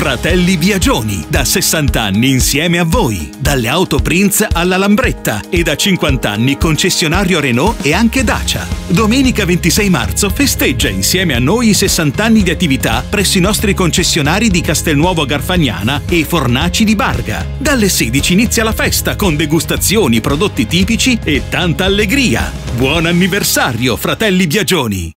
Fratelli Biagioni, da 60 anni insieme a voi. Dalle auto Prince alla Lambretta e da 50 anni concessionario Renault e anche Dacia. Domenica 26 marzo festeggia insieme a noi i 60 anni di attività presso i nostri concessionari di Castelnuovo Garfagnana e Fornaci di Barga. Dalle 16 inizia la festa con degustazioni, prodotti tipici e tanta allegria. Buon anniversario, fratelli Biagioni!